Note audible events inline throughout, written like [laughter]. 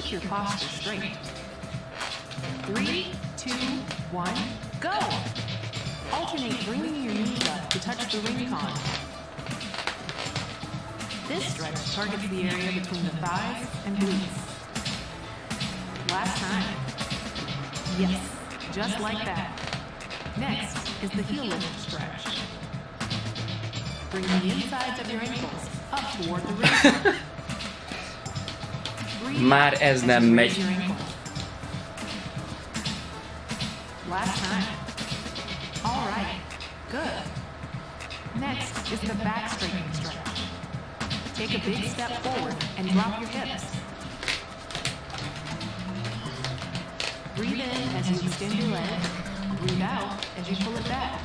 Keep your posture straight. Three, two, one, go! Alternate bringing your knees up to touch the ring con. This stretch targets the area between the thighs and glutes. Last time. Yes, just like that. Next is the heel lift stretch. Bring the insides of your ankles up toward the ring [laughs] Ez as nem megy. Last time. All right. Good. Next is the back straightening stretch. Take a big step forward and drop your hips. Breathe in as you extend your leg. Breathe out as you pull it back.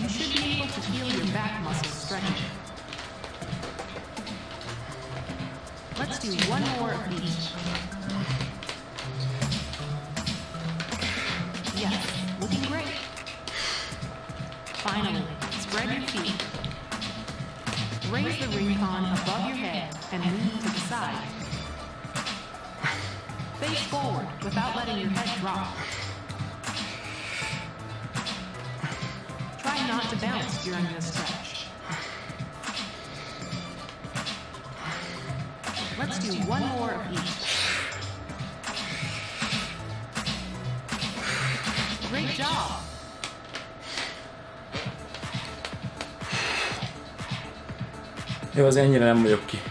You should be able to feel your back muscles stretching. Do one more of each. Yes, looking great. Finally, spread your feet. Raise the ring con above your head and lean to the side. Face forward without letting your head drop. Try not to bounce during this stretch. Let's do one more of each. Great job. Jó, az ennyire nem vagyok ki.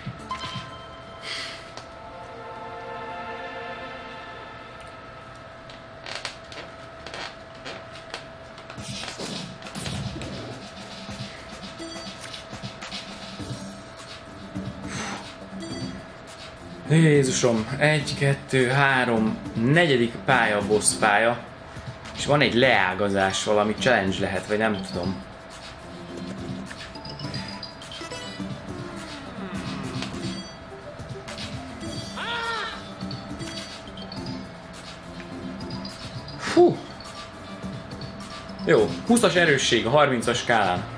Jézusom, egy, kettő, három, negyedik pálya, boss pálya. És van egy leágazás, valami challenge lehet, vagy nem tudom. Fú! Jó, 20-as erősség a 30-as skálán.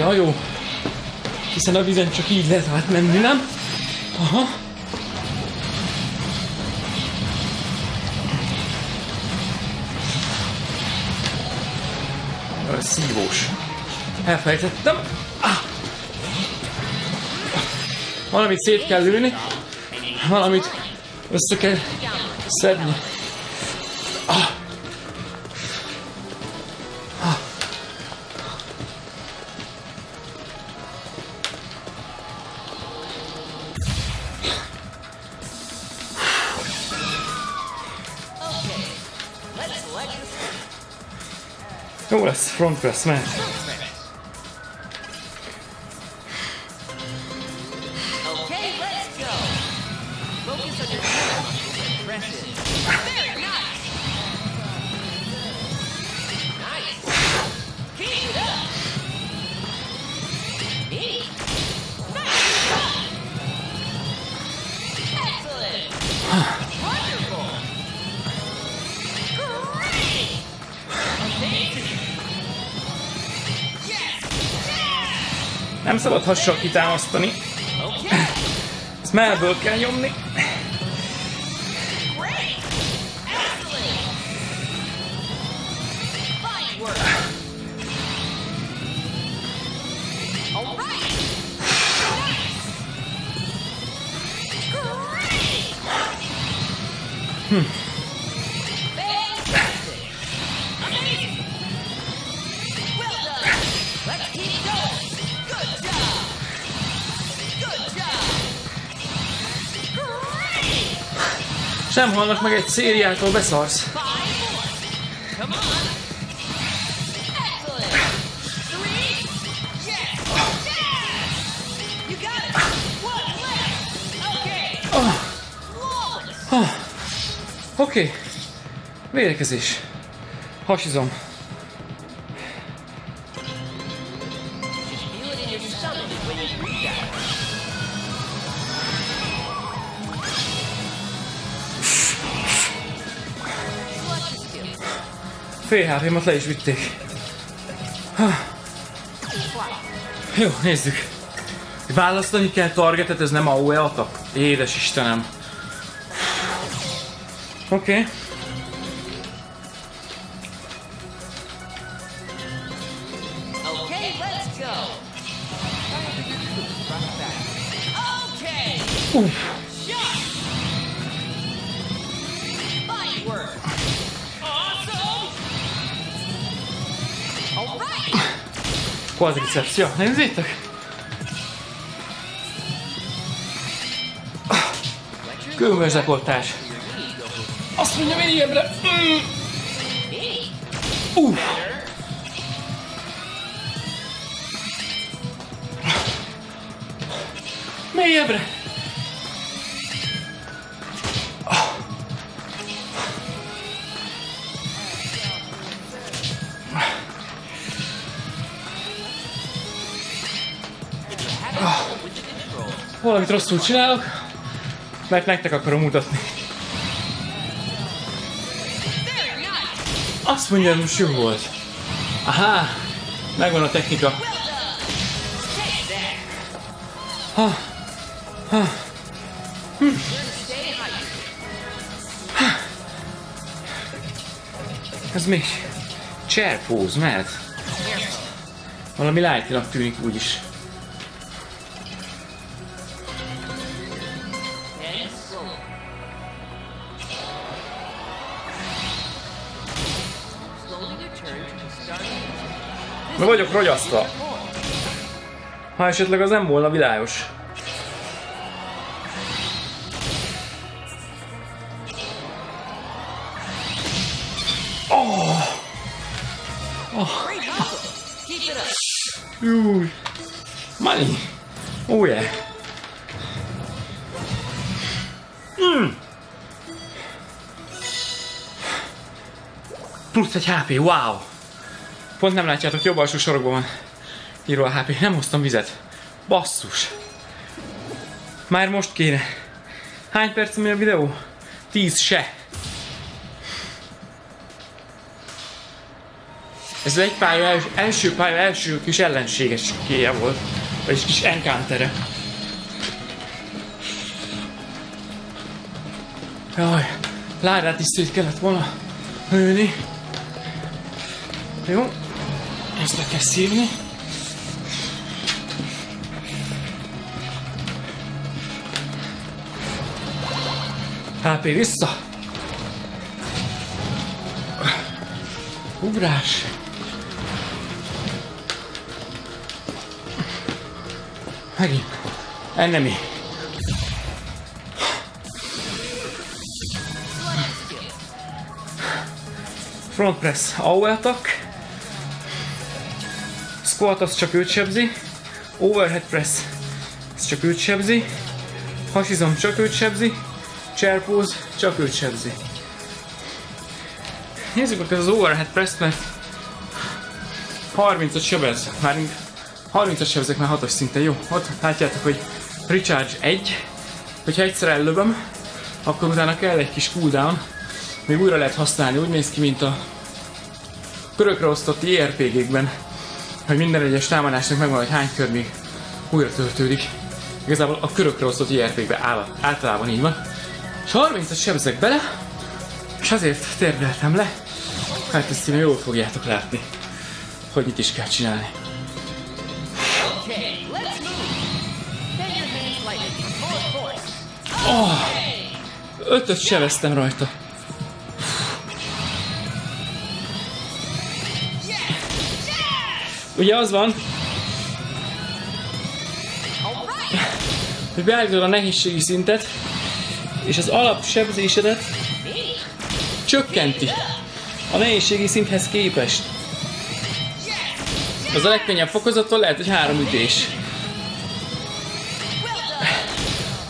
Ja, jó. Hiszen a vízen csak így lehet átmenni, nem? Aha. Szívós. Elfelejtettem. Ah. Valamit szét kell lőni. Valamit össze kell szedni. Ah. Jó lesz, front press, mehet. Nem szabad hassal kitámasztani. Ezt mellből kell nyomni. Great! Nem halnak meg egy szériától, beszarsz. Flawless. Oké. Okay. Védekezés. Hasizom. Hp le is vitték. Jó, nézzük. Választani kell targetet, ez nem AOE attack? Édes Istenem. Oké. Okay, Quadriceps, ja, nézzétek. Kőmörzekoltás. Azt mondja, mélyebbre. Mm. Uh. Mélyebbre. Valamit rosszul csinálok, mert nektek akarom mutatni. Azt mondja, most jó volt. Aha, megvan a technika. Ha, ha. Stay hydrated. Ez mi? Chair pose, mehet? Valami lightinak tűnik úgyis. Meg vagyok rogyasztva. Ha esetleg az nem volna világos. Great hustle. Keep it up. Új. Money. Oh yeah. Mm. Plusz egy HP, wow! Pont nem látjátok, jobb alsó sorokban van írva a HP. Nem hoztam vizet. Basszus. Már most kéne. Hány perc mi a videó? 10 se. Ez egy pálya, els, első pálya, első kis ellenséges kéje volt. Vagyis kis encountere. Jaj, lárát is szét kellett volna lőni. Jó, ezt le kell szívni. HP vissza. Ugrás. Megint. Enemy. Front press, AOE attack. Squat az csak őt sebzi. Overhead press, ez csak őt sebzi. Hasizom csak őt sebzi. Chair pose, csak őt sebzi. Nézzük meg az overhead press, mert 30-at sebez. Már 30-at sebezek már 6-os szinten, jó? Ott látjátok, hogy recharge 1. Hogyha egyszer ellövöm, akkor utána kell egy kis cooldown, még újra lehet használni. Úgy néz ki, mint a körökre osztott IRPG-kben, hogy minden egyes támadásnak megvan, hogy hány kör még újra töltődik. Igazából a körökre osztott áll, általában így van. És 30-at sebzek bele, és azért térdeltem le. Hát ezt jól fogjátok látni, hogy mit is kell csinálni. Oh, ötöt sebeztem rajta. Ugye az van, hogy beállítod a nehézségi szintet, és az alapsebzésedet csökkenti a nehézségi szinthez képest. Az a legkönnyebb fokozattól lehet, hogy három ütés.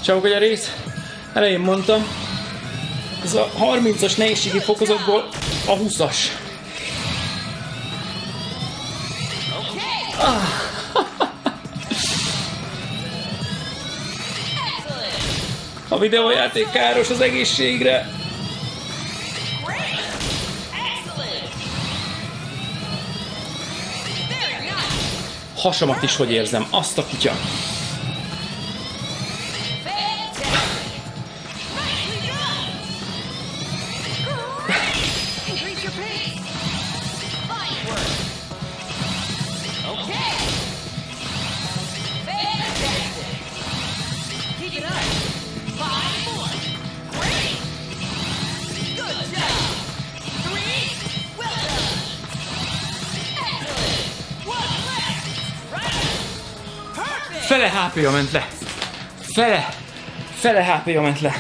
Csak hogy a rész elején mondtam, ez a 30-as nehézségi fokozatból a 20-as. Videójáték káros az egészségre. Hasamat is hogy érzem, azt a kutya. Fele HP-ja ment le. Fele. Fele HP-ja ment le.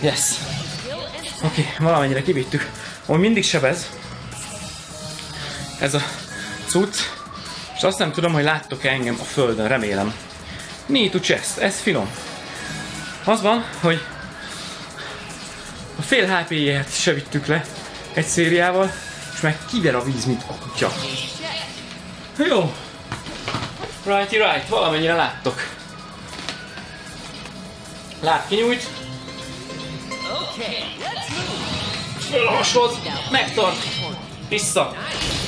Yes. Oké, okay, valamennyire kivittük. Hogy mindig sebez. Ez a cucc. És azt nem tudom, hogy láttok-e engem a földön, remélem. Knee to chest, ez finom. Az van, hogy fél HP-jét se le egy szériával, és meg kiver a víz, mint a kutya. Jó. Righty right, valamennyire láttok. Lát kinyújt, fölhasod, megtart, vissza.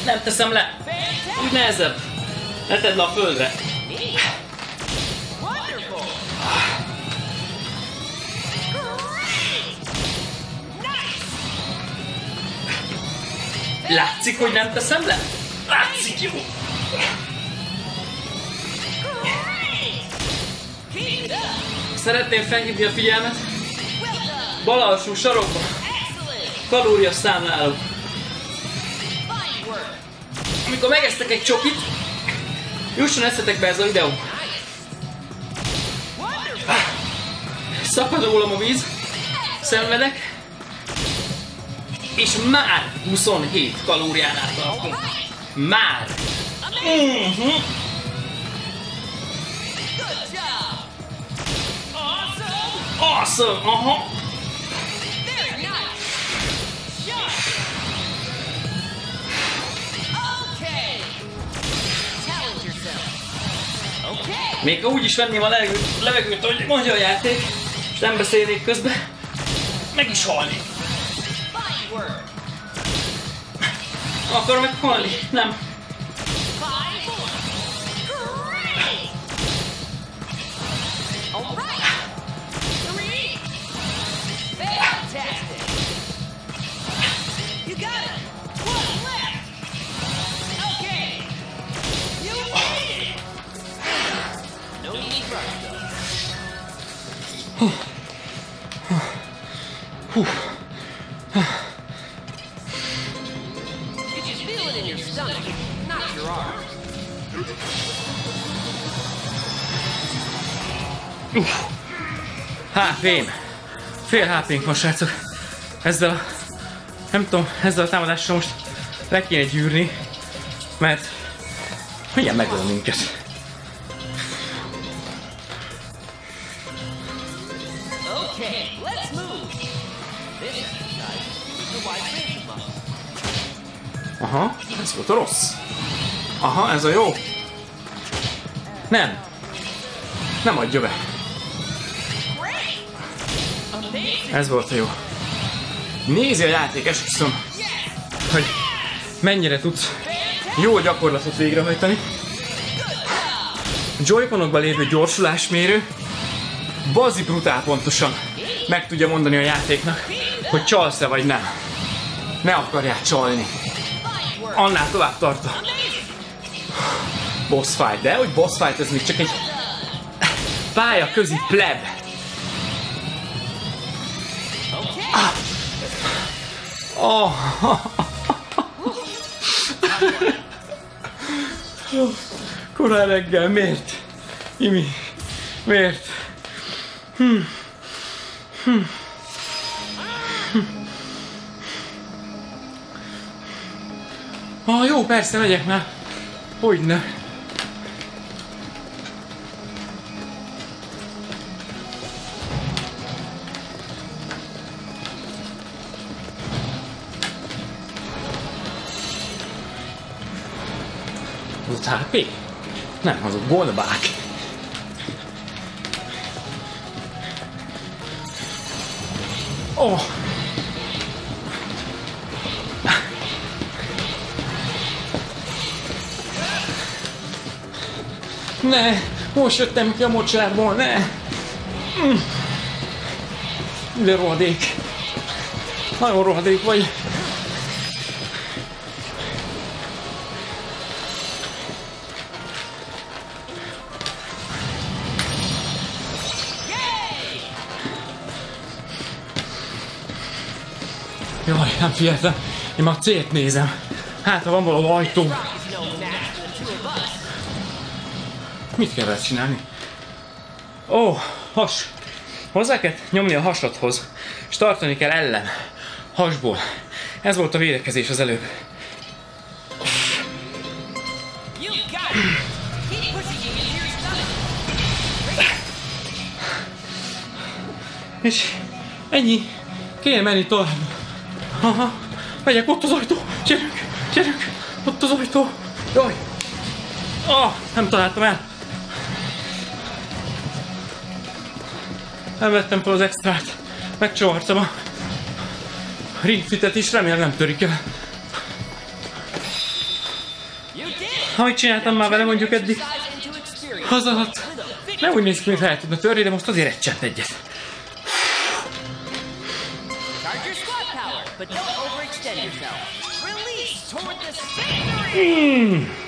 Nem teszem le. Úgy nehezebb. Ne tedd le a földre. Látszik, hogy nem teszem le? Látszik, jó. Szeretném felhívni a figyelmet. Bal alsó sarokba. Kalória work. Amikor megesztek egy csokit, jusson eszetekbe ez a videó. Wonderful. Szakad rólam a víz, szenvedek, és már 27 kalóriánál tartunk. Már! Job. Awesome. Aha! Még ha úgy is venném a levegőt, levegőt, hogy mondja a játék, és nem beszélnék közben, meg is halni. Work. Akar meghalni? Nem. HP-m. Fél HP-nk van, srácok. Ezzel a... Nem tudom, ezzel a támadással most le kéne gyűrni, mert milyen megöl minket. Aha, ez volt a rossz. Aha, ez a jó. Nem. Nem adja be. Ez volt a jó. Nézi a játék, esküszöm, hogy mennyire tudsz jó gyakorlatot végrehajtani. Joyconokban lévő gyorsulásmérő bazi brutál pontosan meg tudja mondani a játéknak, hogy csalsz-e vagy nem. Ne akarják csalni. Annál tovább tart a boss fight. De hogy boss fight, ez még csak egy pálya közi pleb. [laughs] Jó, Korán reggel, miért? Imi, miért? Hm. Hm. Ah, jó, persze, megyek már. Hogyne. HP? Nem, az ott goldback. Oh! Ne! Most jöttem ki a mocsárból, ne! Mm. De rohadék. Nagyon rohadék vagy. Jaj, nem figyeltem. Én már célt nézem. Hát, ha van valahol ajtó. Mit kell vele csinálni? Ó, has. Hozzá kell nyomni a hasathoz, és tartani kell ellen. Hasból. Ez volt a védekezés az előbb. És ennyi. Kéne menni tovább. Aha. Megyek, ott az ajtó. Gyerünk, gyerünk. Ott az ajtó. Jaj. Ah, nem találtam el. Nem vettem fel az extrát. Megcsavartam a ringfitet is, remélem nem törik el. Amit csináltam már vele mondjuk eddig, az alatt nem úgy néz ki, mintha el tudna törni, de most azért egy egyet. Lightly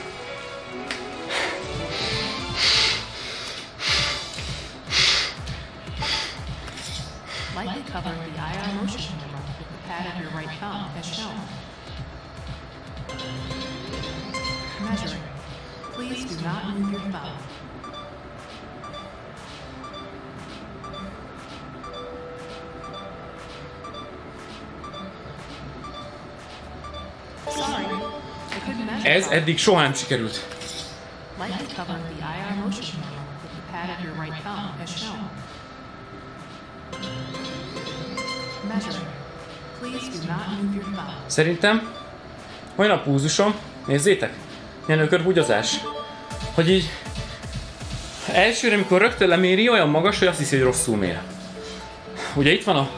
cover the motion camera with the pad your right thumb as shown. Measuring. Please do not move your thumb. Sorry. Ez eddig soha nem sikerült. Szerintem olyan a púzusom, nézzétek, ilyen ökörbugyozás, hogy így elsőre, amikor rögtön leméri, olyan magas, hogy azt hiszi, hogy rosszul mér. Ugye itt van a,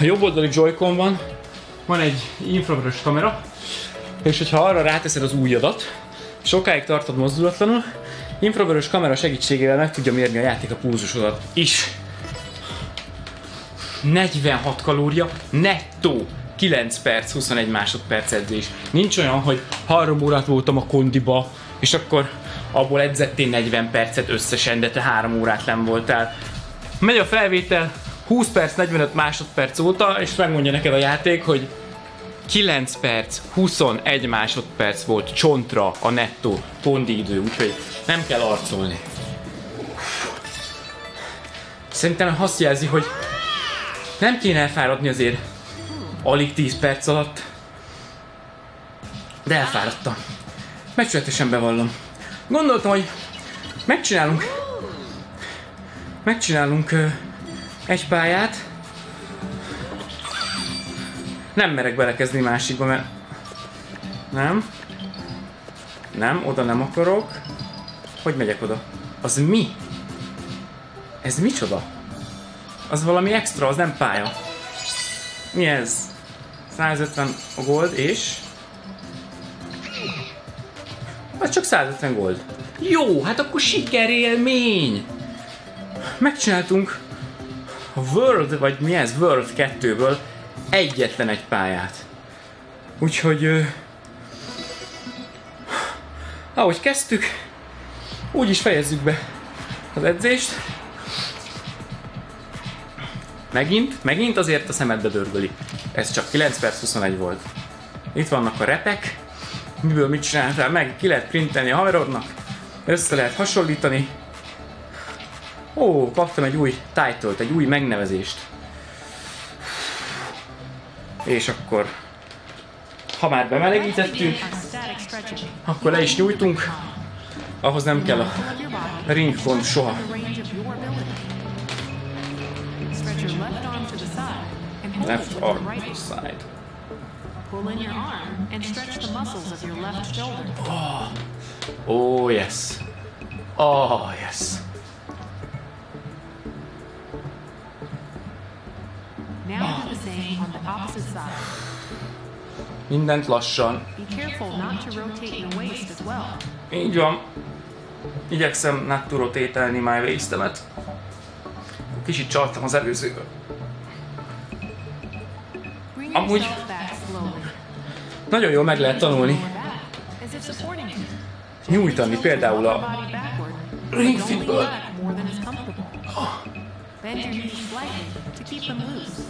a jobb oldali joy van, van egy infravörös kamera, és hogyha arra ráteszed az ujjadat, sokáig tartod mozdulatlanul, infravörös kamera segítségével meg tudja mérni a játék a púzusodat is. 46 kalória, nettó 9 perc, 21 másodperc edzés. Nincs olyan, hogy 3 órát voltam a kondiba, és akkor abból edzettél 40 percet összesen, de te 3 órát nem voltál. Megy a felvétel 20 perc, 45 másodperc óta, és megmondja neked a játék, hogy 9 perc, 21 másodperc volt csontra a nettó kondi idő, úgyhogy nem kell arcolni. Szerintem azt jelzi, hogy nem kéne elfáradni azért alig 10 perc alatt. De elfáradtam. Megcsületesen bevallom. Gondoltam, hogy megcsinálunk megcsinálunk egy pályát. Nem merek belekezdeni másikba, mert nem. Nem, oda nem akarok. Hogy megyek oda? Az mi? Ez micsoda? Az valami extra, az nem pálya. Mi ez? 150 a gold és... Az csak 150 gold. Jó, hát akkor sikerélmény! Megcsináltunk a World, vagy mi ez? World 2-ből egyetlen egy pályát. Úgyhogy... Ö, ahogy kezdtük, úgy is fejezzük be az edzést. Megint, megint azért a szemedbe dörgöli. Ez csak 9 perc 21 volt. Itt vannak a repek, miből mit csináltál meg, ki lehet printelni a haverodnak, össze lehet hasonlítani. Ó, kaptam egy új title egy új megnevezést. És akkor, ha már bemelegítettünk, akkor le is nyújtunk, ahhoz nem kell a ringfont soha. Left arm to the side. Pull in your arm and stretch the muscles of your left shoulder. Oh yes. Oh yes. Now do the same on the opposite side. Mindent lassan. Be careful not to rotate your waist as well. Így van. Igyekszem naturot ételni my waist-emet. Kicsit csaltam az előzőből. Amúgy-. Nagyon jól meg lehet tanulni. Nyújtani például a Body backward, Bend your knees slightly to keep them loose.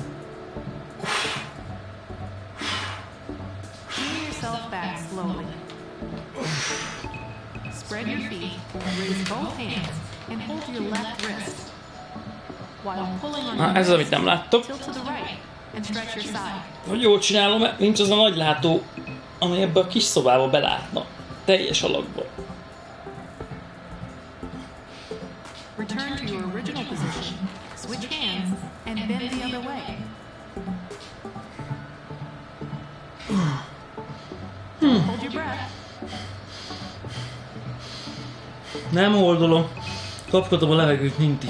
Bring yourself back slowly. Spread your feet, raise both hands, and hold your left wrist. While pulling on your ez az, amit nem láttok. Hogy jól csinálom, mert nincs az a nagy látó, ami ebbe a kis szobába belátna. Teljes alakba. Nem oldalom. Kapkodom a levegőt, Ninti.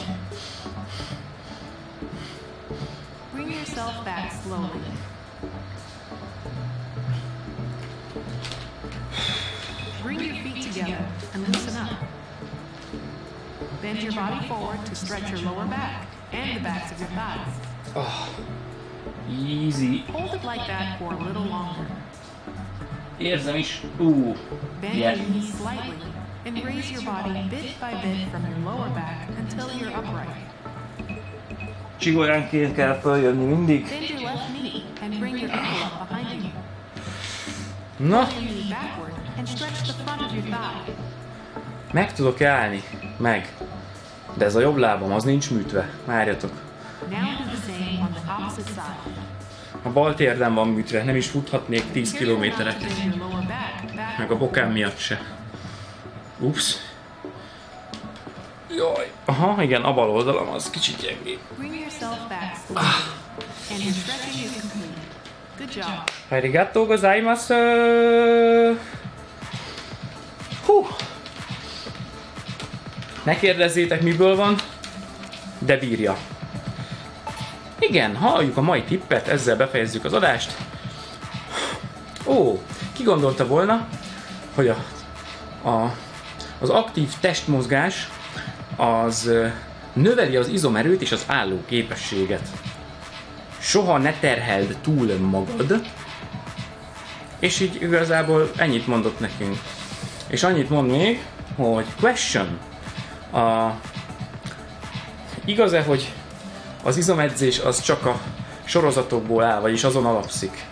Bring yourself back slowly. Bring your feet together and loosen up. Bend your body forward to stretch your lower back and the backs of your thighs. Easy. Hold it like that for a little longer. Érzem is. Ú. Bend Yeah. And raise your body bit by bit from your lower back until you're upright. Csigolyanként kell följönni mindig. Bend your left knee and bring your ankle up behind you. Na, Pull your knee backward and stretch the front of your thigh. meg tudok állni. Meg. De ez a jobb lábam, az nincs műtve. Várjatok. A bal térdem van műtve, nem is futhatnék 10 Careful not to kilométereket. bend your lower back Meg a bokám miatt se. Ups. Jaj. Aha, igen, a bal oldalam az kicsit gyengébb. Job. Arigato gozaimasu! Hú! Ne kérdezzétek, miből van, de bírja. Igen, halljuk a mai tippet, ezzel befejezzük az adást. Ó, ki gondolta volna, hogy a, a, az aktív testmozgás az növeli az izomerőt és az álló képességet. Soha ne terheld túl magad, és így igazából ennyit mondott nekünk. És annyit mond még, hogy question. A... Igaz-e, hogy az izomedzés az csak a sorozatokból áll, vagyis azon alapszik?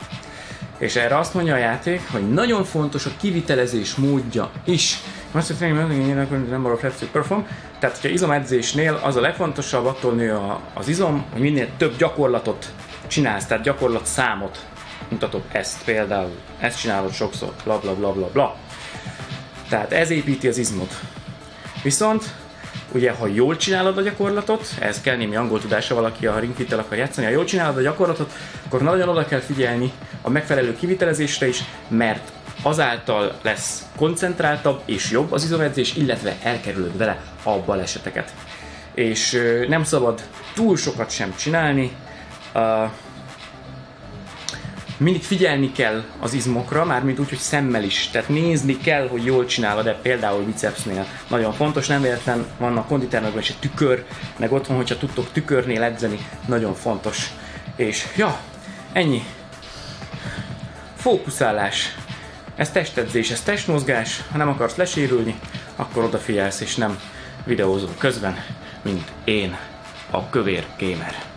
És erre azt mondja a játék, hogy nagyon fontos a kivitelezés módja is. Mondja, hogy nem arra flexible perform. Tehát, hogyha izomedzésnél az a legfontosabb, attól nő az izom, hogy minél több gyakorlatot csinálsz, tehát gyakorlat számot mutatok ezt például, ezt csinálod sokszor, bla bla bla bla bla. Tehát ez építi az izmot. Viszont, ugye, ha jól csinálod a gyakorlatot, ez kell némi angol tudása valaki a ringfittel akar játszani, ha jól csinálod a gyakorlatot, akkor nagyon oda kell figyelni a megfelelő kivitelezésre is, mert azáltal lesz koncentráltabb és jobb az izomedzés, illetve elkerülöd vele a baleseteket. És nem szabad túl sokat sem csinálni, mindig figyelni kell az izmokra, mármint úgy, hogy szemmel is. Tehát nézni kell, hogy jól csinálod de például bicepsnél. Nagyon fontos, nem véletlen vannak konditermekben is egy tükör, meg otthon, hogyha tudtok tükörnél edzeni, nagyon fontos. És ja, ennyi. Fókuszálás. Ez testedzés, ez testmozgás. Ha nem akarsz lesérülni, akkor odafigyelsz és nem videózol közben, mint én, a kövér gamer.